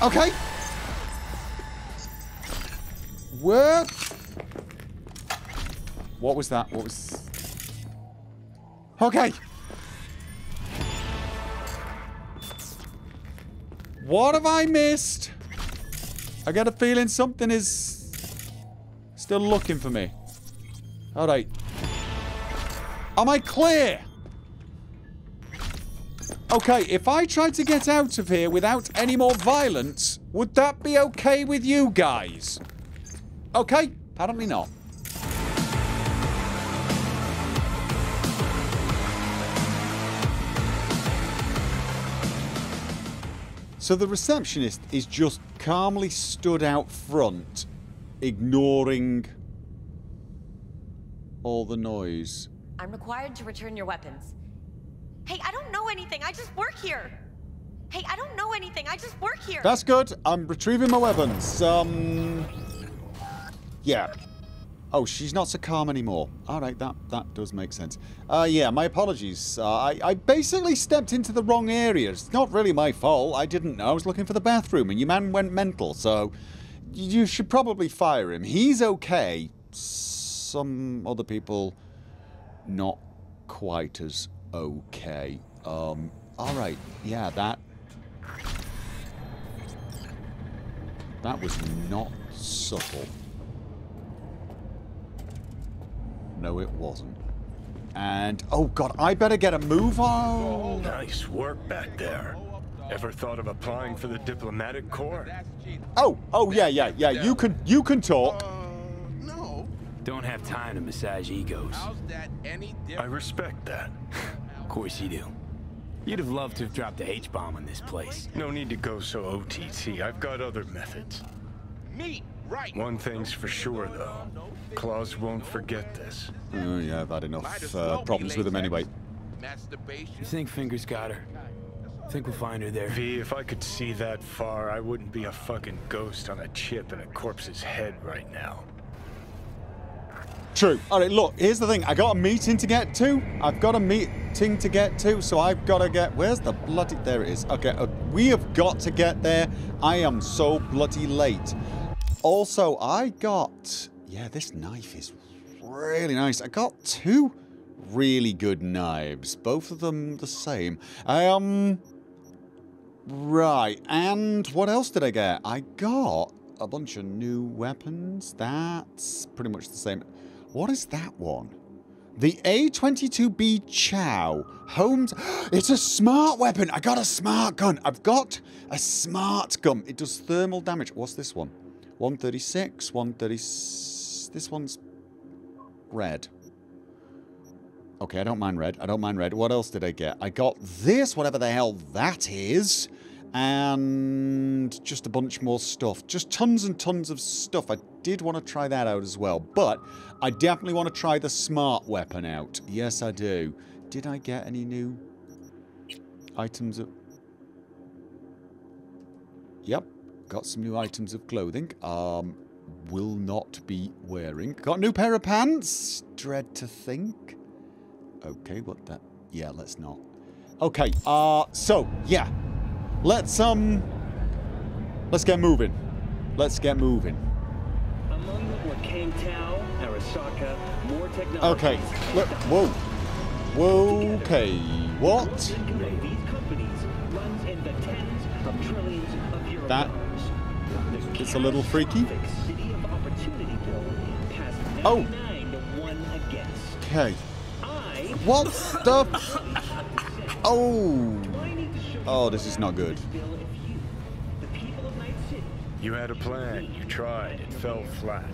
Okay. Where? What was that? What was... Okay. What have I missed? I get a feeling something is still looking for me. Alright. Am I clear? Okay, if I try to get out of here without any more violence, would that be okay with you guys? Okay, apparently not. So the receptionist is just calmly stood out front, ignoring all the noise. I'm required to return your weapons. Hey, I don't know anything. I just work here. Hey, I don't know anything. I just work here. That's good. I'm retrieving my weapons. Um, yeah. Oh, she's not so calm anymore. All right, that that does make sense. Uh, yeah, my apologies. Uh, I I basically stepped into the wrong area. It's not really my fault. I didn't know. I was looking for the bathroom, and your man went mental. So you should probably fire him. He's okay. Some other people, not quite as okay. Um. All right. Yeah, that that was not subtle. No, it wasn't. And, oh god, I better get a move on. Nice work back there. Ever thought of applying for the diplomatic corps? Oh, oh yeah, yeah, yeah. You can, you can talk. Don't have time to massage egos. I respect that. Of course you do. You'd have loved to have dropped a H-bomb on this place. No need to go so OTT. I've got other methods. Me, right. One thing's for sure, though. Claus won't forget this. Oh yeah, I've had enough uh, problems with him anyway. You think Fingers got her? Think we'll find her there? V, if I could see that far, I wouldn't be a fucking ghost on a chip in a corpse's head right now. True. All right, look, here's the thing. I got a meeting to get to. I've got a meeting to get to, so I've got to get... Where's the bloody... There it is. Okay, uh, we have got to get there. I am so bloody late. Also, I got... Yeah, this knife is really nice. I got two really good knives. Both of them the same. Um... Right, and what else did I get? I got a bunch of new weapons. That's pretty much the same. What is that one? The A22B Chow. Holmes. It's a smart weapon. I got a smart gun. I've got a smart gun. It does thermal damage. What's this one? 136, 130. This one's red. Okay, I don't mind red. I don't mind red. What else did I get? I got this, whatever the hell that is. And just a bunch more stuff. Just tons and tons of stuff. I did want to try that out as well. But I definitely want to try the smart weapon out. Yes, I do. Did I get any new items of... Yep. Got some new items of clothing. Um, will not be wearing. Got a new pair of pants. Dread to think. Okay, what that? Yeah, let's not. Okay, uh, so, yeah. Let's, um, let's get moving. Let's get moving. Among what Kang Tao, Arasaka, more technology. Okay, look, whoa. Whoa, okay, what? These companies runs in the tens of trillions of euros. That it's a little freaky. City of Opportunityville has Oh. 99 to 1 against. Okay. What the? Oh. Oh, this is not good. You had a plan. You tried. It fell flat.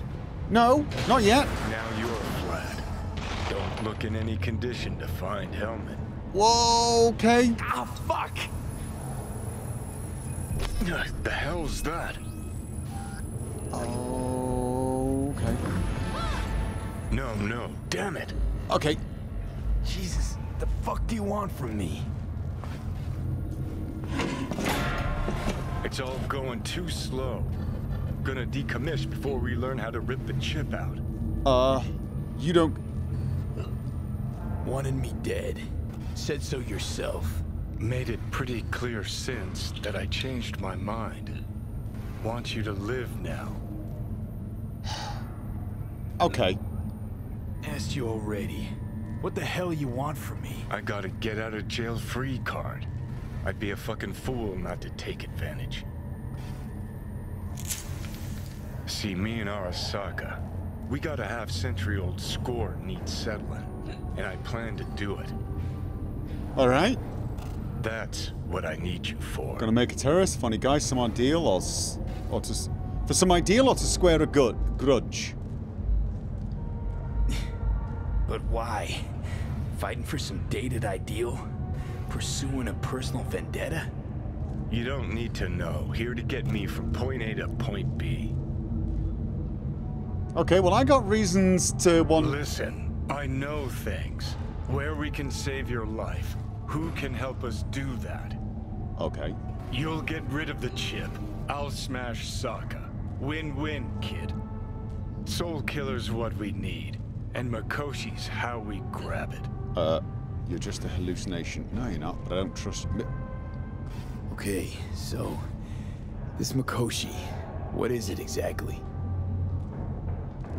No, not yet. Now you're flat. Don't look in any condition to find Hellman. Whoa, okay. Ah, fuck! The hell's that? Okay. No, no, damn it. Okay. Jesus, the fuck do you want from me? It's all going too slow. Gonna decommission before we learn how to rip the chip out. Uh, you don't. Wanted me dead. Said so yourself. Made it pretty clear since that I changed my mind. want you to live now. Okay. Asked you already. What the hell you want from me? I got a get out of jail free card. I'd be a fucking fool not to take advantage. See, me and Arasaka, we got a half century old score needs settling, and I plan to do it. All right. That's what I need you for. Gonna make a terrorist funny guy some ideal or, s- or to for some ideal or to square a good grudge. But why? Fighting for some dated ideal? Pursuing a personal vendetta? You don't need to know. Here to get me from point A to point B. Okay, well I got reasons to want. To listen, I know things. Where we can save your life. Who can help us do that? Okay. You'll get rid of the chip. I'll smash Sokka. Win-win, kid. Soul Killer's what we need. And Mikoshi's how we grab it. Uh, you're just a hallucination. No, you're not. But I don't trust. Mi- Okay, so... This Mikoshi, what is it exactly?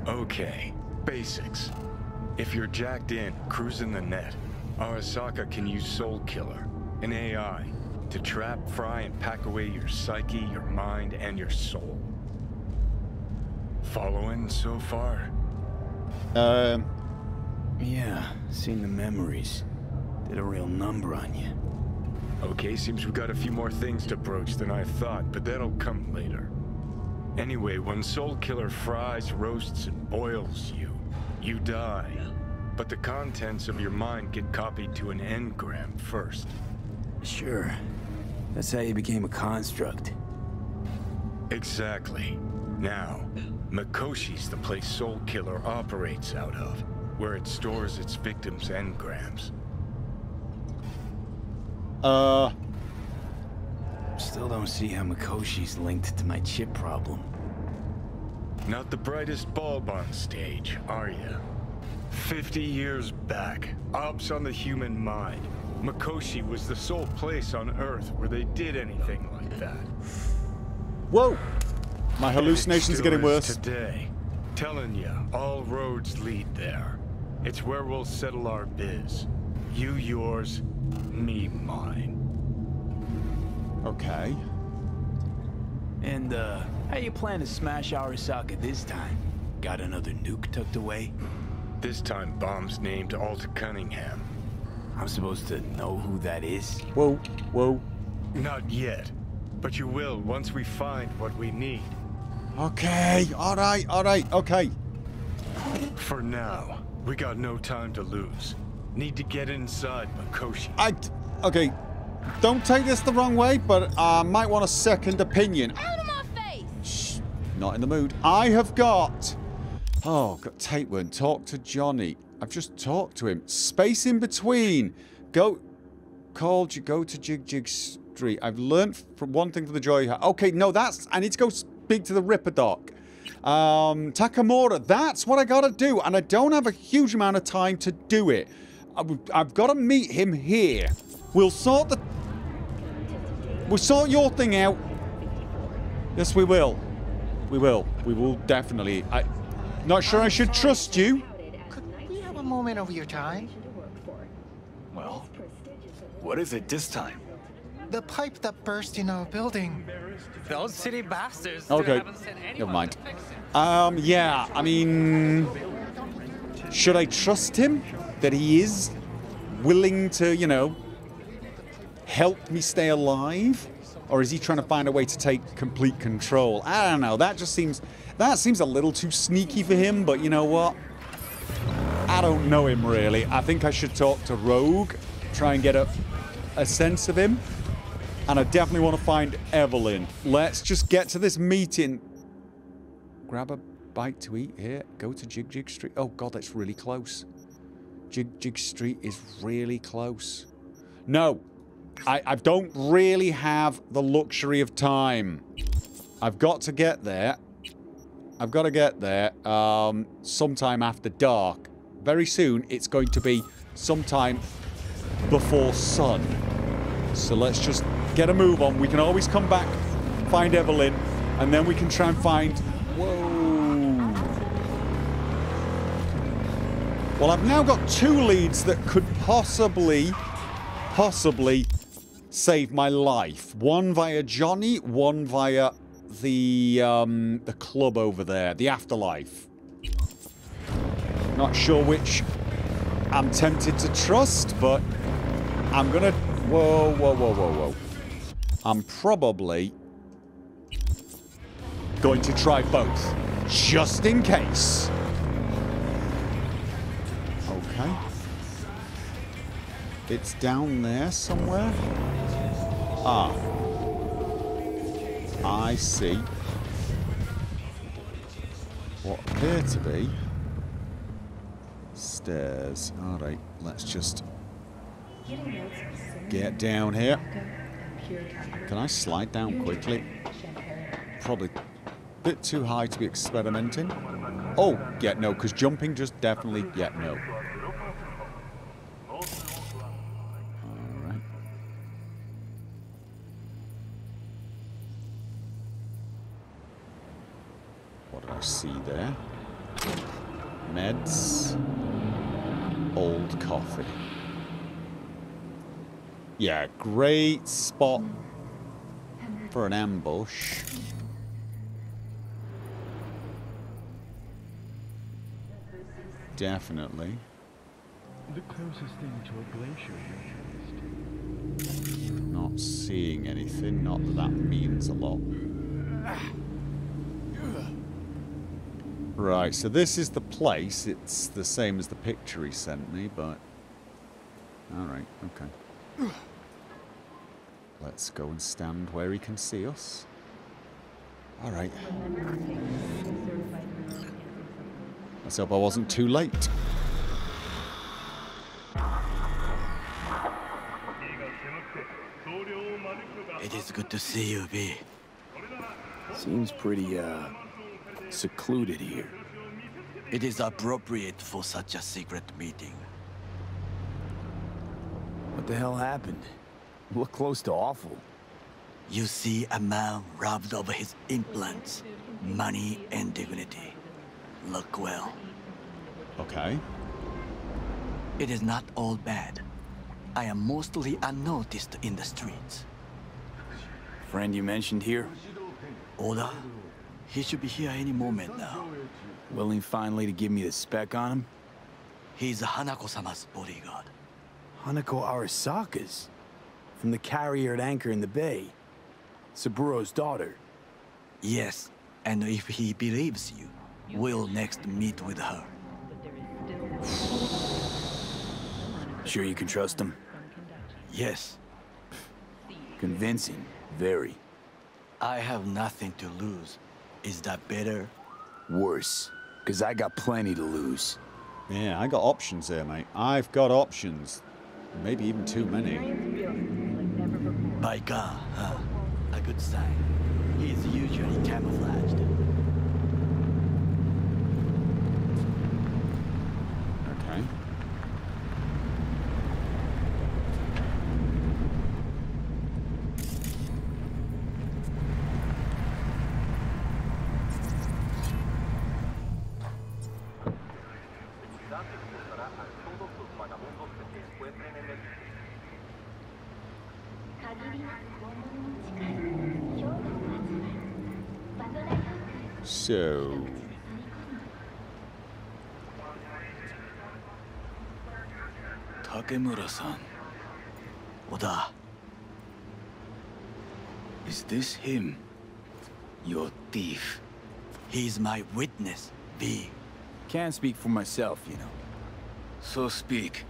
Okay, basics. If you're jacked in, cruising the net, Arasaka can use Soul Killer, an AI, to trap, fry, and pack away your psyche, your mind, and your soul. Following so far? Um, Yeah, seen the memories. Did a real number on you. Okay, seems we've got a few more things to broach than I thought, but that'll come later. Anyway, when Soul Killer fries, roasts, and boils you, you die. But the contents of your mind get copied to an engram first. Sure. That's how you became a construct. Exactly. Now, Mikoshi's the place Soul Killer operates out of, where it stores its victims' engrams. Uh, Still don't see how Mikoshi's linked to my chip problem. Not the brightest bulb on stage, are you? Fifty years back, Ops on the human mind. Mikoshi was the sole place on Earth where they did anything like that. whoa! My hallucinations are getting worse. Today, telling you, all roads lead there. It's where we'll settle our biz. You yours, me mine. Okay. And, uh, how you plan to smash Arasaka this time? Got another nuke tucked away? This time, bomb's named Alta Cunningham. I'm supposed to know who that is? Whoa, whoa. Not yet, but you will once we find what we need. Okay, alright, alright, okay. For now, we got no time to lose. Need to get inside Mikoshi. I. Okay. Don't take this the wrong way, but I might want a second opinion. Out of my face! Shh, not in the mood. I have got. Oh, got tapeworm. Talk to Johnny. I've just talked to him. Space in between. Go. Called you. Go to Jig Jig Street. I've learned from one thing from the joy. you. Okay, no, that's. I need to go speak to the Ripper Doc. Um, Takemura. That's what I gotta do, and I don't have a huge amount of time to do it. I- I've got to meet him here. We'll sort the. We'll sort your thing out. Yes, we will. We will. We will definitely. I. Not sure I should trust you. Could we have a moment of your time? Well, what is it this time? The pipe that burst in our building. Those city bastards Okay. haven't sent Never mind. to fix it. Um. Yeah. I mean, should I trust him that he is willing to, you know, help me stay alive, or is he trying to find a way to take complete control? I don't know. That just seems. That seems a little too sneaky for him. But you know what? I don't know him really. I think I should talk to Rogue, try and get a, a sense of him. And I definitely want to find Evelyn. Let's just get to this meeting. Grab a bite to eat here. Go to Jig Jig Street. Oh god, that's really close. Jig Jig Street is really close. No, I, I don't really have the luxury of time. I've got to get there. I've got to get there um, sometime after dark. Very soon, it's going to be sometime before sun. So let's just get a move on. We can always come back, find Evelyn, And then we can try and find... Well, I've now got two leads that could possibly, possibly save my life. One via Johnny, one via the um, the club over there, the afterlife. Not sure which I'm tempted to trust, but I'm gonna. Whoa, whoa, whoa, whoa, whoa. I'm probably going to try both, just in case. It's down there somewhere. Ah. I see. What appear to be stairs. Alright, let's just get down here. Can I slide down quickly? Probably a bit too high to be experimenting. Oh, yeah, no, because jumping just definitely, yeah, no. I see there? Meds. Old coffee. Yeah, great spot for an ambush. Definitely. The closest thing to a glacier Not seeing anything. Not that that means a lot. Ah. Right, so this is the place. It's the same as the picture he sent me, but... Alright, okay. Let's go and stand where he can see us. Alright. Let's hope I wasn't too late. It is good to see you, V. Seems pretty, uh, secluded here. It is appropriate for such a secret meeting. What the hell happened? Look close to awful. You see a man robbed of his implants, money and dignity. Look well. Okay. It is not all bad. I am mostly unnoticed in the streets. Friend you mentioned here? Oda? He should be here any moment now. Willing finally to give me the spec on him? He's Hanako-sama's bodyguard. Hanako Arasaka's? From the carrier at anchor in the bay. Saburo's daughter. Yes, and if he believes you, we'll next meet with her. Sure you can trust him? Yes. Convincing. Very. I have nothing to lose. Is that better? Worse. Because I got plenty to lose. Yeah, I got options there, mate. I've got options. Maybe even too many. By God, huh? A good sign. He is usually camouflaged. Okay. So, Takemura-san. Oda, Is this him? Your thief. he's my witness, V. Can't speak for myself, you know. So speak.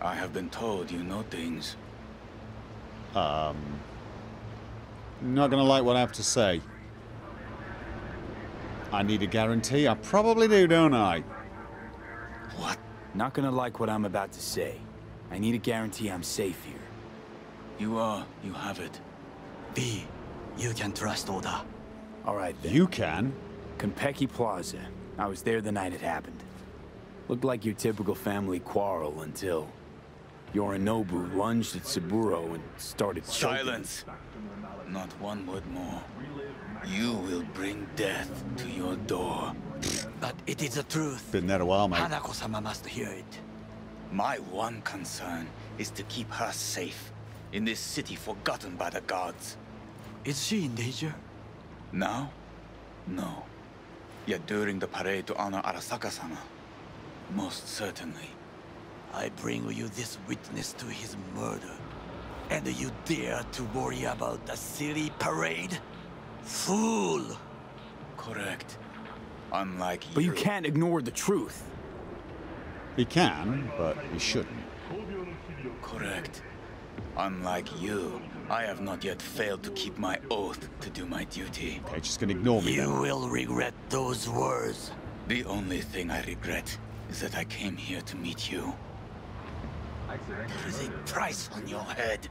I have been told you know things. um, not gonna like what I have to say. I need a guarantee. I probably do, don't I? What? Not gonna like what I'm about to say. I need a guarantee I'm safe here. You are. You have it. V, you can trust Oda. All right, then. You can. Konpeki Plaza. I was there the night it happened. Looked like your typical family quarrel until... Yorinobu lunged at Saburo and started choking. Silence. Not one word more. You will bring death to your door. But it is the truth. Been there a while, mate. Hanako-sama must hear it. My one concern is to keep her safe in this city forgotten by the gods. Is she in danger? Now? No. Yet during the parade to honor Arasaka-sama, most certainly. I bring you this witness to his murder. And you dare to worry about a silly parade? Fool! Correct. Unlike you. But you can't ignore the truth. He can, but he shouldn't. Correct. Unlike you, I have not yet failed to keep my oath to do my duty. Okay, just gonna ignore me You then. will regret those words. The only thing I regret is that I came here to meet you. There is a price on your head.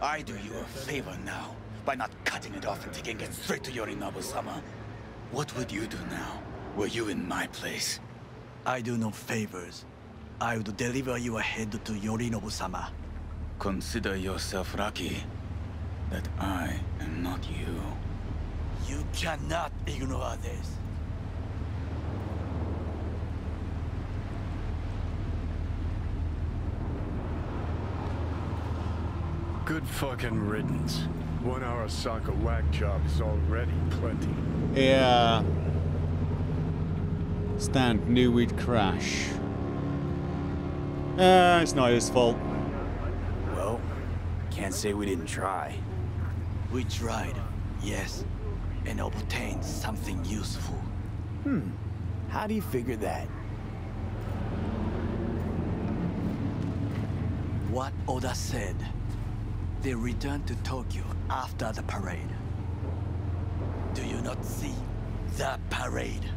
I do you a favor now by not cutting it off and taking it straight to Yorinobu-sama. What would you do now, were you in my place? I do no favors. I would deliver your head to Yorinobu-sama. Consider yourself lucky that I am not you. You cannot ignore this. Good fucking riddance. One Arasaka whack job is already plenty. Yeah. Stan knew we'd crash. Ah, it's not his fault. Well, can't say we didn't try. We tried, yes, and obtained something useful. Hmm. How do you figure that? What Oda said. They returned to Tokyo after the parade. Do you not see the parade?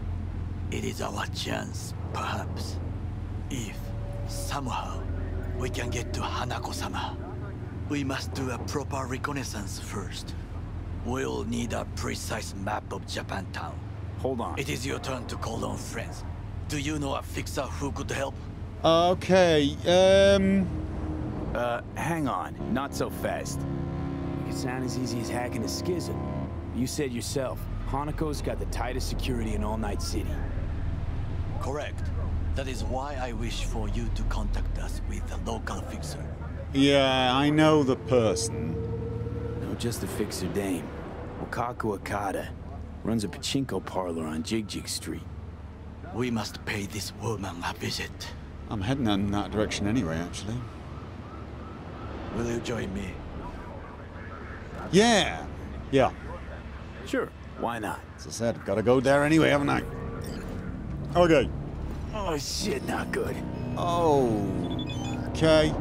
It is our chance, perhaps. If, somehow, we can get to Hanako-sama. We must do a proper reconnaissance first. We'll need a precise map of Japantown. Hold on. It is your turn to call on friends. Do you know a fixer who could help? Okay, um... Uh, hang on. Not so fast. It could sound as easy as hacking a schism. You said yourself, Hanako's got the tightest security in all Night City. Correct. That is why I wish for you to contact us with the local fixer. Yeah, I know the person. No, just the fixer dame. Wakako Okada. Runs a pachinko parlor on Jig Jig Street. We must pay this woman a visit. I'm heading in that direction anyway, actually. Will you join me? Yeah! Yeah. Sure, why not? As I said, gotta go there anyway, haven't I? Okay. Oh shit, not good. Oh. Okay.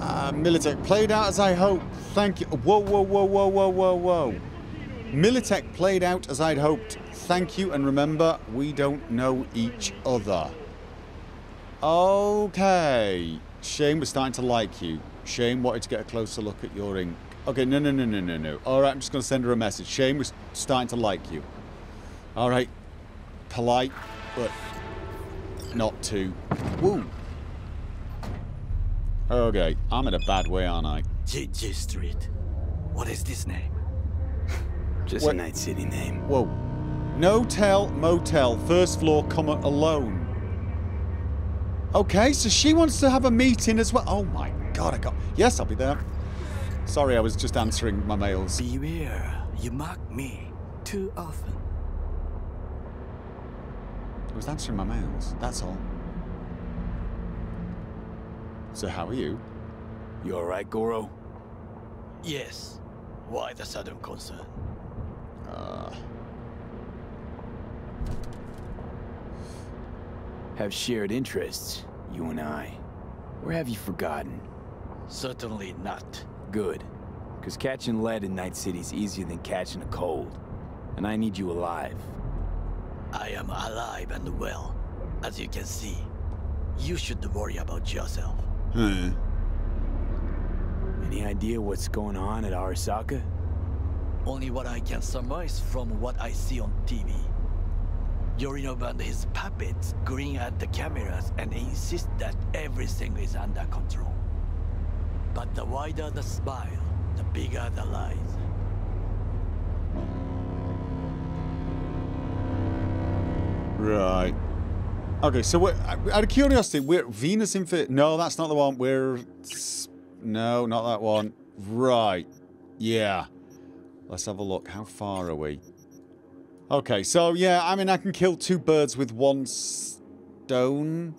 Uh, Militech played out as I hoped. Thank you. Whoa, whoa, whoa, whoa, whoa, whoa, whoa. Militech played out as I'd hoped. Thank you, and remember, we don't know each other. Okay. Shane was starting to like you. Shane wanted to get a closer look at your ink. Okay, no, no, no, no, no, no. All right, I'm just going to send her a message. Shane was starting to like you. All right. Polite, but not too. Woo. Okay, I'm in a bad way, aren't I? JJ Street. What is this name? Just What- a Night City name. Whoa. No tell, motel, first floor, come alone. Okay, so she wants to have a meeting as well. Oh my god, I got. Yes, I'll be there. Sorry, I was just answering my mails. Beware, you mock me too often. I was answering my mails, that's all. So, how are you? You alright, Goro? Yes. Why the sudden concern? Uh, Have shared interests, you and I. Or have you forgotten? Certainly not. Good. Because catching lead in Night City's easier than catching a cold. And I need you alive. I am alive and well. As you can see, you should worry about yourself. Hmm. Any idea what's going on at Arasaka? Only what I can surmise from what I see on TV. Yorinobu and his puppets grin at the cameras and insist that everything is under control. But the wider the smile, the bigger the lies. Right. Okay, so we're, out of curiosity, we're Venus Infinite. No, that's not the one. We're... No, not that one. Right. Yeah. Let's have a look. How far are we? Okay, so yeah, I mean, I can kill two birds with one stone.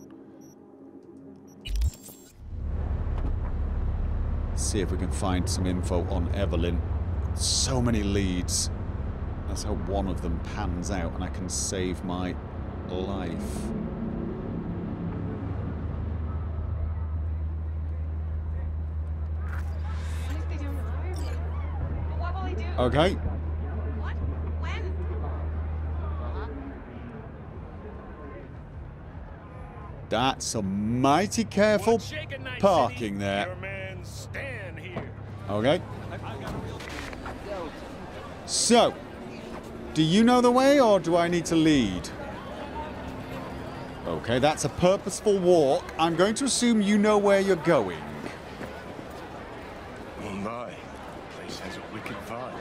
See if we can find some info on Evelyn. So many leads. Let's hope one of them pans out and I can save my life. Okay. What? When? That's a mighty careful parking there. Okay. So, do you know the way or do I need to lead? Okay, that's a purposeful walk. I'm going to assume you know where you're going. Oh my, place has a wicked vibe.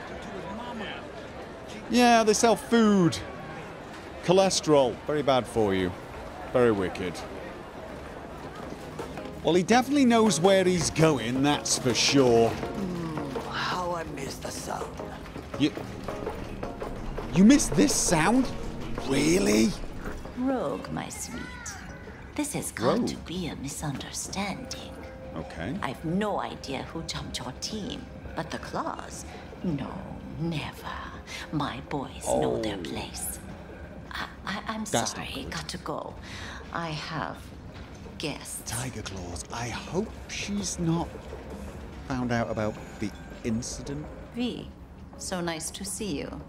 Yeah, they sell food. Cholesterol, very bad for you. Very wicked. Well, he definitely knows where he's going, that's for sure. Mm, how I miss the sound. You... You miss this sound? Really? Rogue, my sweet. This has got Rogue. to be a misunderstanding. Okay. I've no idea who jumped your team, but the claws? No, never. My boys know their Oh. place. I, I, I'm That's not sorry, got to go. I have guests. Tyger Claws, I hope she's not found out about the incident. V, so nice to see you.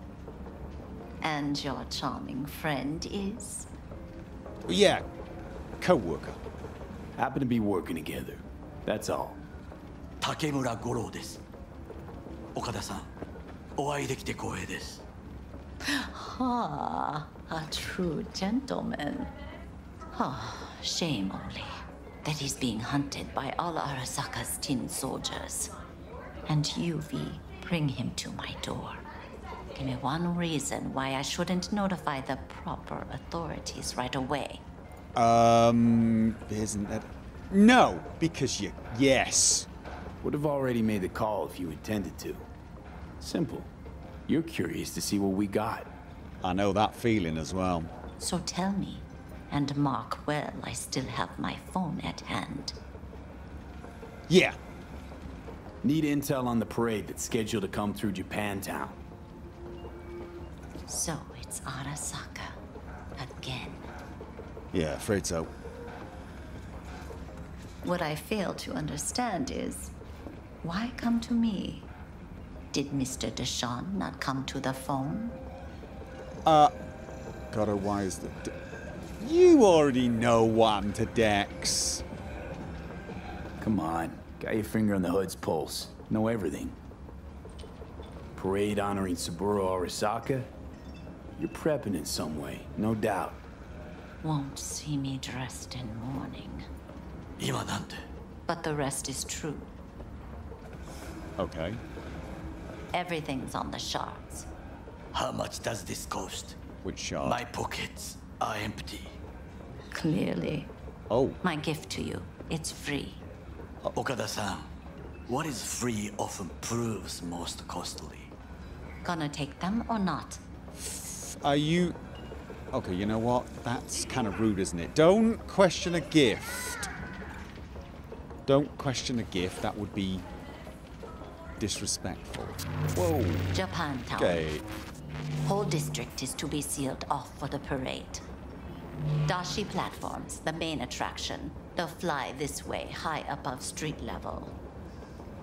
And your charming friend is? Yeah, co-worker. Happen to be working together. That's all. Takemura Goro a true gentleman. Ah shame only that he's being hunted by all Arasaka's tin soldiers. And you, V, bring him to my door. Give me one reason why I shouldn't notify the proper authorities right away. Um, isn't that... No, because you... Yes. Would have already made the call if you intended to. Simple. You're curious to see what we got. I know that feeling as well. So tell me, and mark well I still have my phone at hand. Yeah. Need intel on the parade that's scheduled to come through Japantown. So it's Arasaka. Again. Yeah, afraid so. What I fail to understand is why come to me? Did Mr. Deshawn not come to the phone? Uh, God, why is the... You already know what happened to Dex. Come on. Got your finger on the hood's pulse. Know everything. Parade honoring Saburo Arasaka? You're prepping in some way, no doubt. Won't see me dressed in mourning. But the rest is true. Okay. Everything's on the shards. How much does this cost? Which shard? My pockets are empty. Clearly. Oh. My gift to you. It's free. Uh, Okada-san, what is free often proves most costly. Gonna take them or not? Are you... Okay, you know what? That's kind of rude, isn't it? Don't question a gift. Don't question a gift. That would be disrespectful. Whoa. Japantown. Okay. Whole district is to be sealed off for the parade. Dashi platforms, the main attraction. They'll fly this way, high above street level.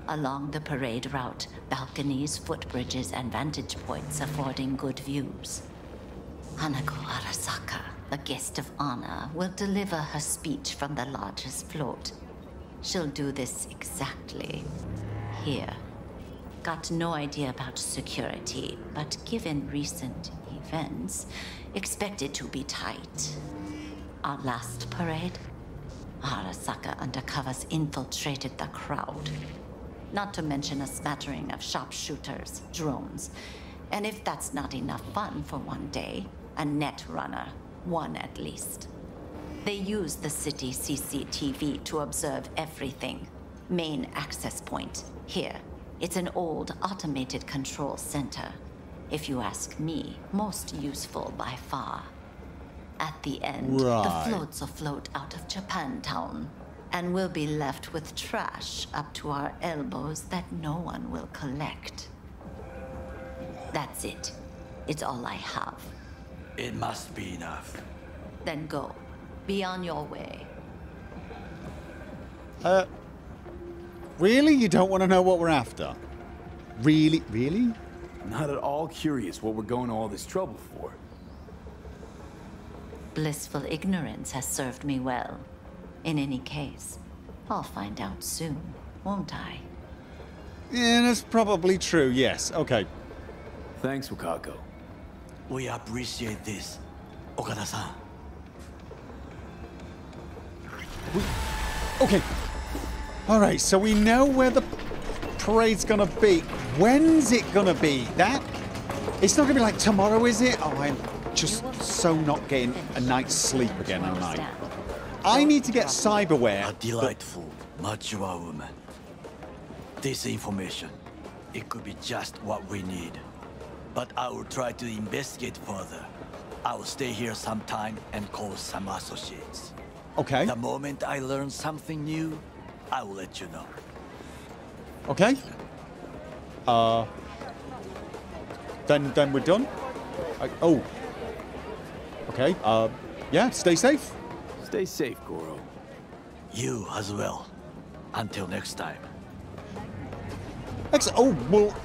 Along the parade route, balconies, footbridges, and vantage points affording good views. Hanako Arasaka, the guest of honor, will deliver her speech from the largest float. She'll do this exactly here. Got no idea about security, but given recent events, expected to be tight. Our last parade, Arasaka undercovers infiltrated the crowd. Not to mention a smattering of sharpshooters, drones, and if that's not enough fun for one day, a net runner, One at least. They use the city CCTV to observe everything. Main access point, here. It's an old automated control center. If you ask me, most useful by far. At the end, Right. the floats afloat out of Japantown. And we'll be left with trash up to our elbows that no one will collect. That's it. It's all I have. It must be enough. Then go. Be on your way. Uh, really? You don't want to know what we're after? Really? Really? Not at all curious what we're going to all this trouble for. Blissful ignorance has served me well. In any case, I'll find out soon, won't I? Yeah, that's probably true, yes. Okay. Thanks, Wakako. We appreciate this, Okada-san. Okay. Alright, so we know where the parade's gonna be. When's it gonna be? That? It's not gonna be like tomorrow, is it? Oh, I'm just so not getting a night's sleep again, am I? I need to get cyberware. A delightful, mature woman. This information, it could be just what we need. But I will try to investigate further. I will stay here some time and call some associates. Okay. The moment I learn something new, I will let you know. Okay. Uh. Then, then we're done. I, oh. Okay. Uh. Yeah. Stay safe. Stay safe, Goro. You as well. Until next time. Ex- oh well.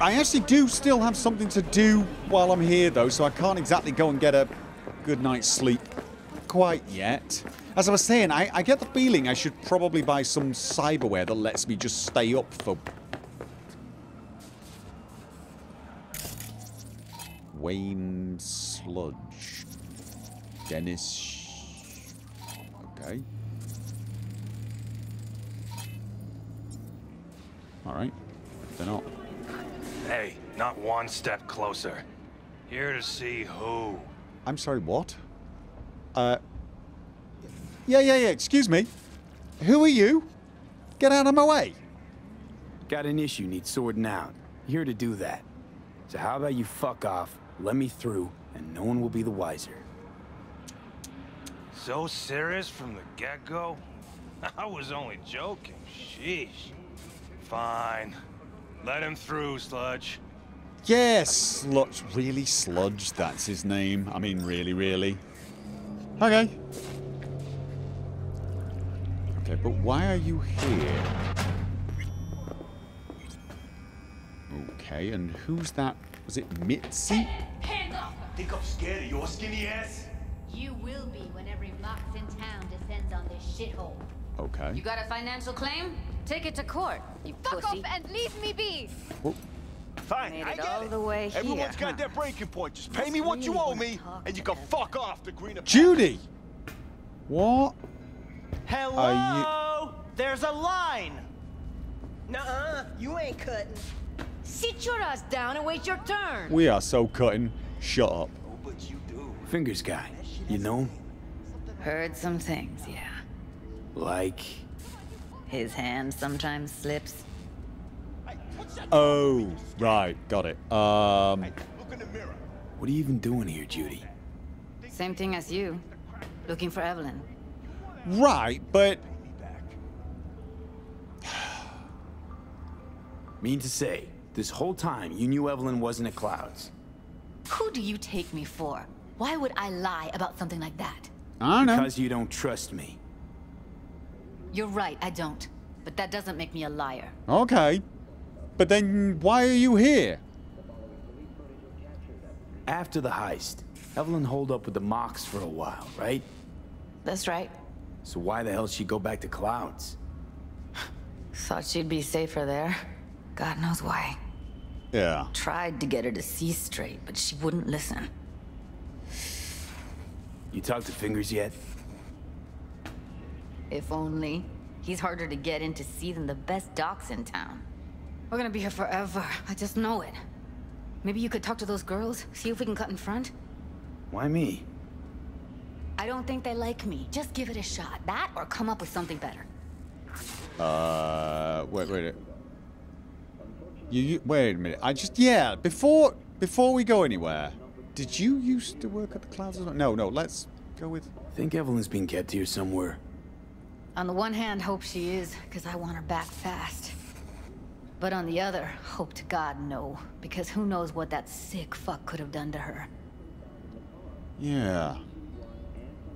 I actually do still have something to do while I'm here, though, so I can't exactly go and get a good night's sleep quite yet. As I was saying, I, I get the feeling I should probably buy some cyberware that lets me just stay up for. Wayne Sludge. Dennis. Okay. Alright. They're not. Hey, not one step closer. Here to see who. I'm sorry, what? Uh. Yeah, yeah, yeah, excuse me. Who are you? Get out of my way. Got an issue, need sorting out. Here to do that. So how about you fuck off, let me through, and no one will be the wiser. So serious from the get-go? I was only joking. Sheesh. Fine. Let him through, Sludge. Yes, Sludge. Really, Sludge? That's his name. I mean, really, really. Okay. Okay, but why are you here? Okay, and who's that? Was it Mitzi? Hands off! Think I'm scared of your skinny ass? You will be when every box in town descends on this shithole. Okay. You got a financial claim? Take it to court, you Fuck pussy. off and leave me be! Fine, Made I it get all it. the way Everyone's here, got huh? their breaking point. Just pay me what you owe me, and you can fuck off the greener. Judy! What? Hello? There's a line. Nuh-uh, you ain't cutting. Sit your ass down and wait your turn! We are so cutting. Shut up. Oh, Fingers guy, you know? Heard some things, yeah. Like, His hand sometimes slips. Oh, right. Got it. Um. what are you even doing here, Judy? Same thing as you. Looking for Evelyn. Right, but. Mean to say, this whole time you knew Evelyn wasn't at Clouds. Who do you take me for? Why would I lie about something like that? I know. Because you don't trust me. You're right, I don't. But that doesn't make me a liar. Okay. But then why are you here? After the heist, Evelyn holed up with the Mox for a while, right? That's right. So why the hell she go back to Clouds? Thought she'd be safer there. God knows why. Yeah. Tried to get her to see straight, but she wouldn't listen. You talked to Fingers yet? If only. He's harder to get in to see than the best docs in town. We're gonna be here forever. I just know it. Maybe you could talk to those girls, see if we can cut in front? Why me? I don't think they like me. Just give it a shot. That or come up with something better. Uh, wait, wait. You, you wait a minute. I just yeah. Before before we go anywhere, did you used to work at the Clouds? No, no. Let's go with. I Think Evelyn's being kept here somewhere. On the one hand, hope she is, because I want her back fast. But on the other, hope to God no, because who knows what that sick fuck could have done to her. Yeah.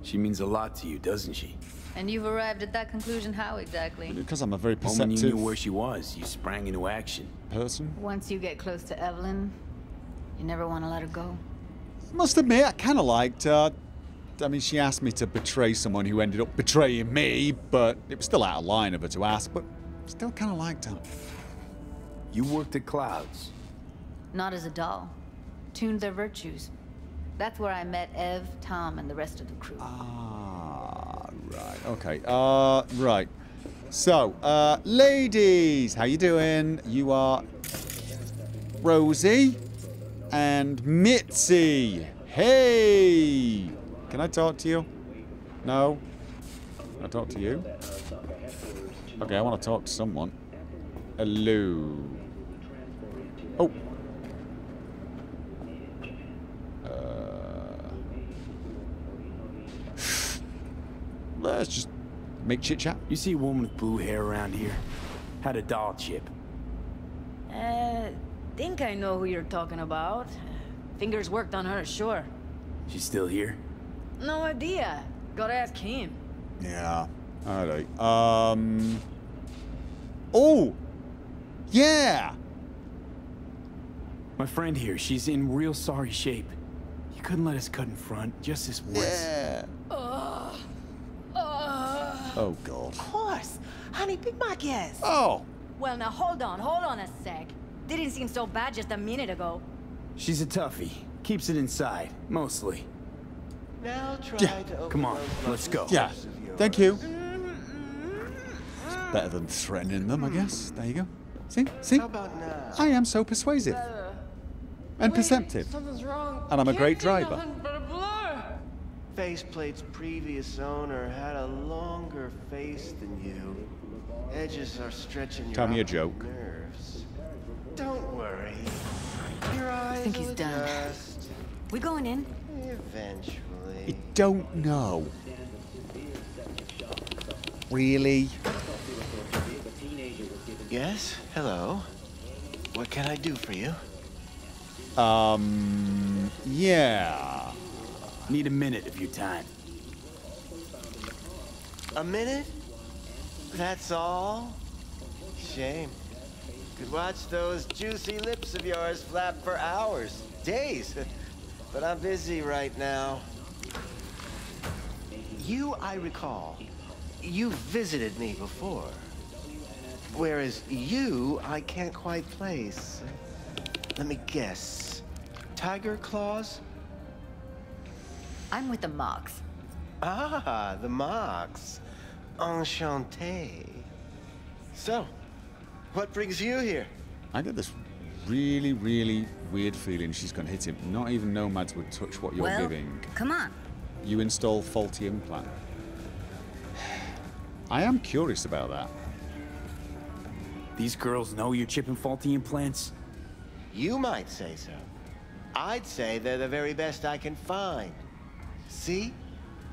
She means a lot to you, doesn't she? And you've arrived at that conclusion how exactly? Because I'm a very The moment you knew where she was, you sprang into action. person. Once you get close to Evelyn, you never want to let her go. Must admit, I kind of liked her. I mean, she asked me to betray someone who ended up betraying me, but it was still out of line of her to ask, but still kind of liked her. You worked at Clouds. Not as a doll. Tuned their virtues. That's where I met Ev, Tom, and the rest of the crew. Ah, right. Okay. Uh, right. So, uh, ladies, how you doing? You are Rosie and Mitzi. Hey! Can I talk to you? No? Can I talk to you? Okay, I want to talk to someone. Hello. Oh. Uh, let's just make chit chat. You see a woman with blue hair around here? Had a doll chip. Uh, think I know who you're talking about. Fingers worked on her, sure. She's still here? No idea. Gotta ask him. Yeah. Alright. Um. Oh! Yeah! My friend here, she's in real sorry shape. You couldn't let us cut in front, just this once. Yeah. Ugh. Ugh. Oh, God. Of course. Honey, be my guest. Oh! Well, now hold on, hold on a sec. Didn't seem so bad just a minute ago. She's a toughie. Keeps it inside, mostly. Now try Yeah. to Come on, let's go. Yeah. Thank you. It's better than threatening them, I guess. There you go. See? See? How about now? I am so persuasive. And perceptive. Something's wrong. And I'm a Can't great driver. but a blur. Faceplate's previous owner had a longer face than you. Edges are stretching your Tell me a joke. nerves. Don't worry. Your eyes think he's will done. adjust We going in? Eventually. I don't know. Really? Yes? Hello? What can I do for you? Um. Yeah. Need a minute of your time. A minute? That's all? Shame. Could watch those juicy lips of yours flap for hours, days. But I'm busy right now. You, I recall, you visited me before. Whereas you, I can't quite place. Let me guess. Tyger Claws? I'm with the Mox. Ah, the Mox. Enchanté. So, what brings you here? I get this really, really weird feeling she's going to hit him. Not even nomads would touch what you're well, giving. come on. You install faulty implant. I am curious about that. These girls know you're chipping faulty implants? You might say so. I'd say they're the very best I can find. See?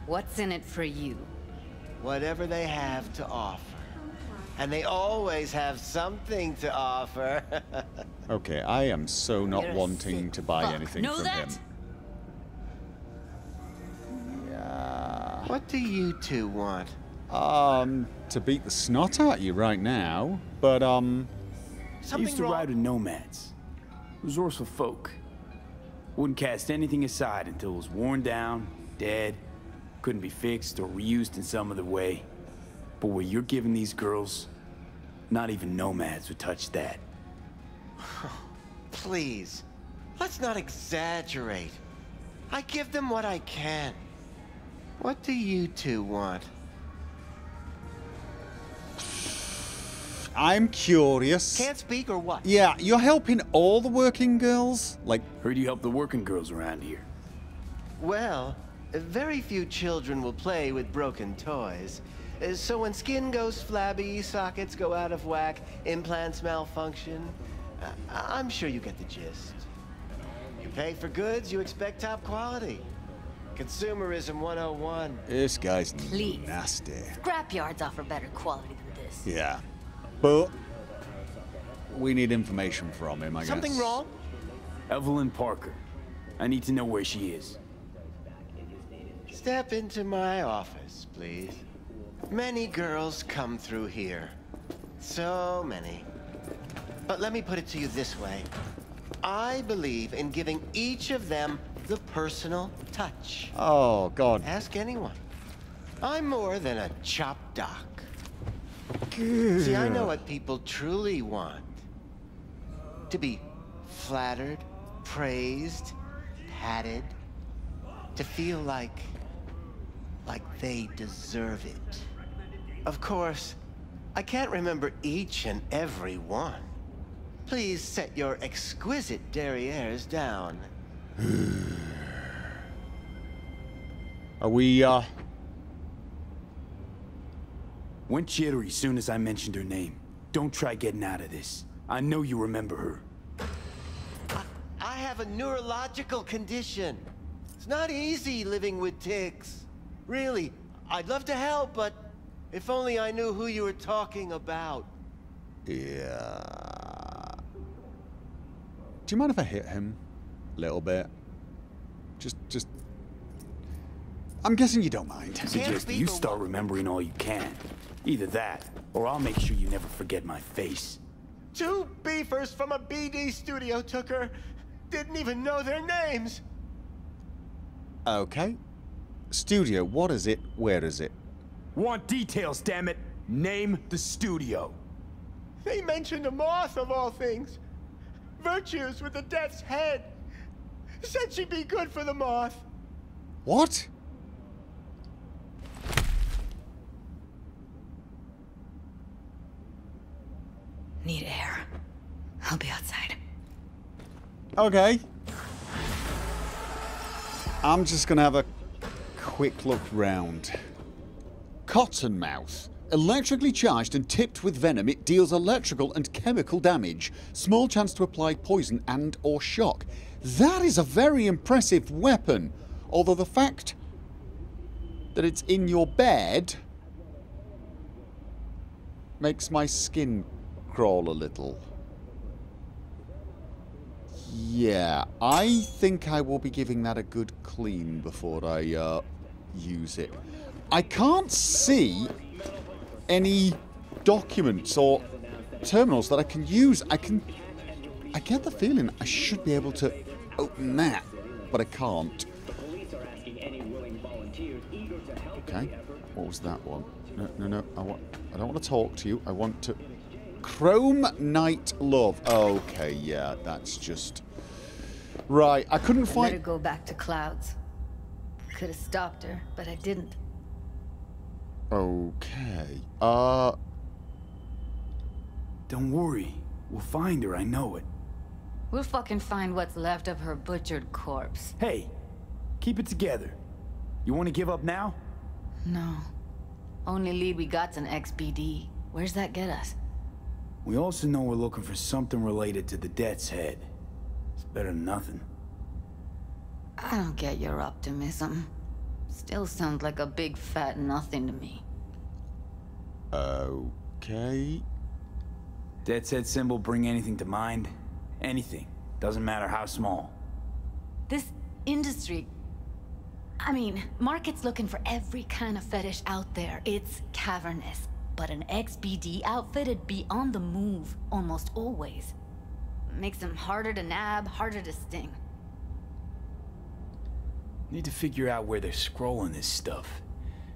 What's in it for you? Whatever they have to offer. And they always have something to offer. Okay, I am so not You're wanting to buy fuck. anything Know from that? him. Yeah. what do you two want? Um, to beat the snot out of you right now, but um, I used to ride with nomads. Resourceful folk. Wouldn't cast anything aside until it was worn down, dead, couldn't be fixed or reused in some other way. But what you're giving these girls, not even nomads would touch that. Please, let's not exaggerate. I give them what I can. What do you two want? I'm curious. Can't speak or what? Yeah, you're helping all the working girls? Like, Heard you help the working girls around here. Well, very few children will play with broken toys. Uh, So when skin goes flabby, sockets go out of whack, implants malfunction, uh, I- I'm sure you get the gist. You pay for goods, you expect top quality. Consumerism 101. This guy's Please. nasty. Scrapyards offer better quality than this. Yeah. But we need information from him, I Something guess. wrong? Evelyn Parker. I need to know where she is. Step into my office, please. Many girls come through here. So many. But let me put it to you this way. I believe in giving each of them the personal touch. Oh, God. Ask anyone. I'm more than a chop doc. See, I know what people truly want. To be flattered, praised, patted. To feel like... like they deserve it. Of course, I can't remember each and every one. Please set your exquisite derrieres down. Are we, uh... Went jittery soon as I mentioned her name. Don't try getting out of this. I know you remember her. I have a neurological condition. It's not easy living with tics. Really, I'd love to help, but if only I knew who you were talking about. Yeah. Do you mind if I hit him? A little bit. Just, just... I'm guessing you don't mind. Suggest you start remembering all you can. Either that, or I'll make sure you never forget my face. Two beefers from a BD studio took her. Didn't even know their names. Okay. Studio, what is it? Where is it? Want details, damn it! Name the studio. They mentioned a moth of all things. Virtues with the death's head. Said she'd be good for the moth. What? Need air. I'll be outside. Okay. I'm just gonna have a quick look round. Cottonmouth. Electrically charged and tipped with venom, it deals electrical and chemical damage. Small chance to apply poison and or shock. That is a very impressive weapon. Although the fact that it's in your bed makes my skin crawl a little. Yeah, I think I will be giving that a good clean before I uh, use it. I can't see any documents or terminals that I can use. I can... I get the feeling I should be able to open that, but I can't. Okay, what was that one? No, no, no, I, want, I don't want to talk to you. I want to... Chrome Night Love. Okay, yeah, that's just... Right, I couldn't find... I let find... her go back to clouds. Could have stopped her, but I didn't. Okay. Uh... Don't worry. We'll find her, I know it. We'll fucking find what's left of her butchered corpse. Hey, keep it together. You want to give up now? No. Only lead we got's an XBD. Where's that get us? We also know we're looking for something related to the Death's Head. It's better than nothing. I don't get your optimism. Still sounds like a big fat nothing to me. Okay. Death's Head symbol bring anything to mind? Anything. Doesn't matter how small. This industry... I mean, market's looking for every kind of fetish out there. It's cavernous. But an XBD outfitted be on the move, almost always. Makes them harder to nab, harder to sting. Need to figure out where they're scrolling this stuff.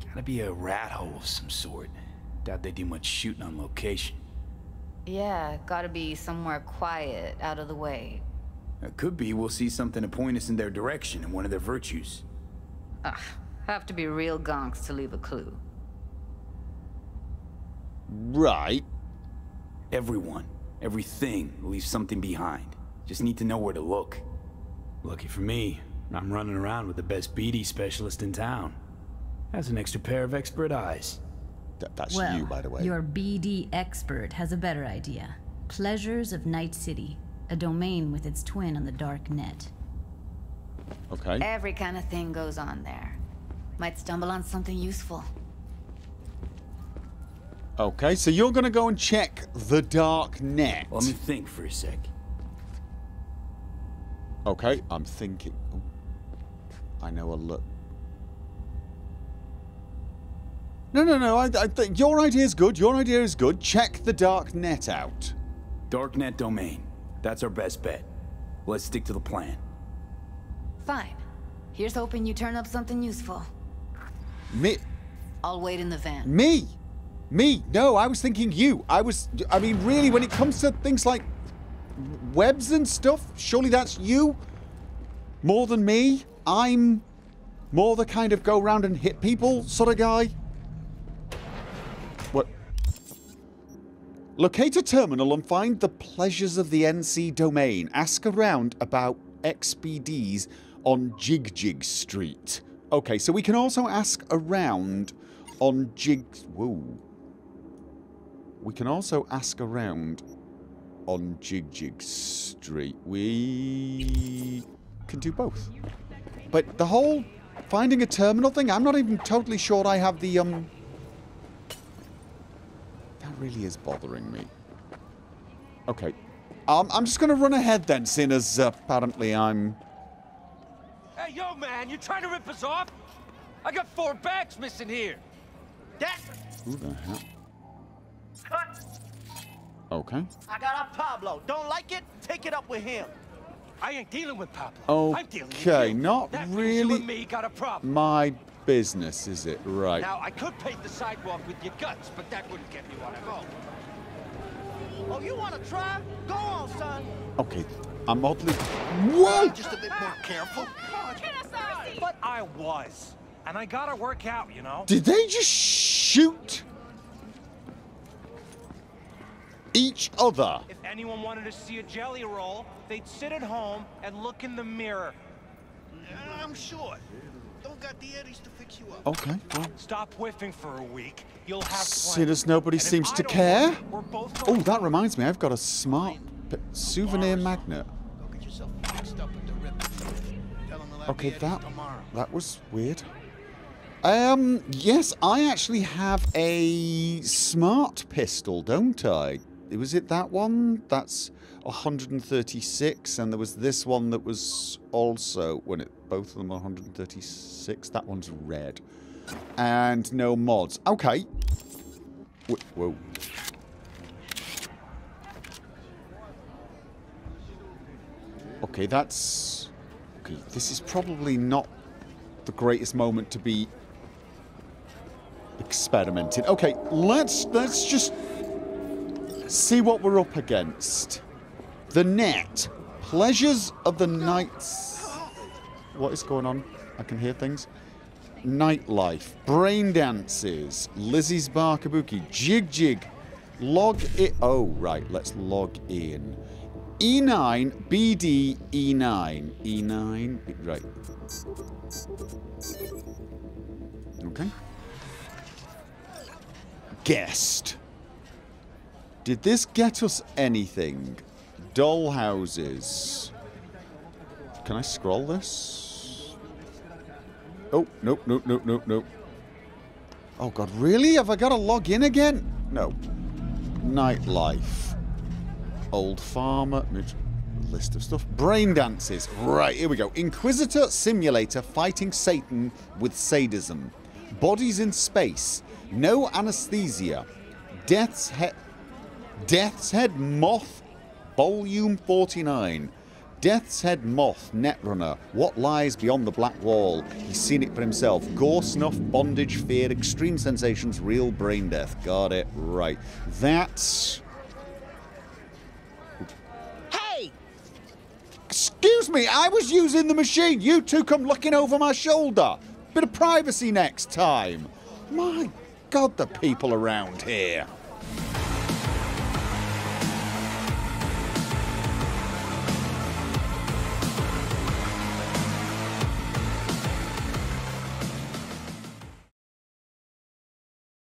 Gotta be a rat hole of some sort. Doubt they do much shooting on location. Yeah, gotta be somewhere quiet, out of the way. It could be we'll see something to point us in their direction in one of their virtues. Ugh, have to be real gonks to leave a clue. Right. Everyone, everything leaves something behind. Just need to know where to look. Lucky for me, I'm running around with the best BD specialist in town. Has an extra pair of expert eyes. Th that's well, you, by the way. Your BD expert has a better idea. Pleasures of Night City, a domain with its twin on the dark net. Okay. Every kind of thing goes on there. Might stumble on something useful. Okay, so you're gonna go and check the dark net. Let me think for a sec. Okay, I'm thinking. oh, I know a look. No, no, no. I, I think your idea is good. Your idea is good. Check the dark net out. Darknet domain. That's our best bet. Let's stick to the plan. Fine. Here's hoping you turn up something useful. Me, I'll wait in the van. me, me. No, I was thinking you. I was. I mean, really, when it comes to things like webs and stuff, surely that's you more than me. I'm more the kind of go round and hit people sort of guy. What? Locate a terminal and find the pleasures of the NC domain. Ask around about XBDs on Jig Jig Street. Okay, so we can also ask around on Jig... Whoa. We can also ask around on Jig Jig Street. We can do both. But the whole finding a terminal thing, I'm not even totally sure I have the, um... That really is bothering me. Okay. Um, I'm just going to run ahead then, seeing as uh, apparently I'm... Hey, yo, man, you trying to rip us off? I got four bags missing here. That. Who the hell? Okay. I got a Pablo. Don't like it? Take it up with him. I ain't dealing with Pablo. I'm dealing with Okay, you. not that really You and me got a problem. my business, is it? Right. Now, I could paint the sidewalk with your guts, but that wouldn't get me what I want. Oh, you want to try? Go on, son. Okay. I'm oddly... Whoa! Just a bit more careful. But I was. And I gotta work out, you know? Did they just shoot each other? If anyone wanted to see a jelly roll, they'd sit at home and look in the mirror. I'm short. Don't got the eddies to fix you up. Okay, well. Stop whiffing for a week. You'll have Seeing as nobody seems to care. Oh, that reminds me. I've got a smart souvenir magnet. Okay, that that was weird. Um, yes, I actually have a smart pistol, don't I? Was it that one? That's 136, and there was this one that was also when it both of them are 136. That one's red, and no mods. Okay. Wh- Whoa. Okay, that's okay. This is probably not the greatest moment to be experimenting. Okay, let's let's just see what we're up against. The net. Pleasures of the nights. What is going on? I can hear things. Nightlife. Brain dances. Lizzie's Bar Kabuki. Jig Jig. Log it. Oh, right. Let's log in. E E9, BD, E9. E9. Right. Okay. Guest. Did this get us anything? Doll houses. Can I scroll this? Oh, nope, nope, nope, nope, nope. Oh god, really? Have I got to log in again? No. Nightlife. Old farmer. List of stuff. Brain dances. Right, here we go. Inquisitor Simulator fighting Satan with sadism. Bodies in space. No anesthesia. Death's head. Death's Head Moth, Volume 49. Death's Head Moth, Netrunner. What lies beyond the black wall? He's seen it for himself. Gore, snuff, bondage, fear, extreme sensations, real brain death. Got it right. That's. Hey! Excuse me, I was using the machine. You two come looking over my shoulder. Bit of privacy next time. My God, the people around here.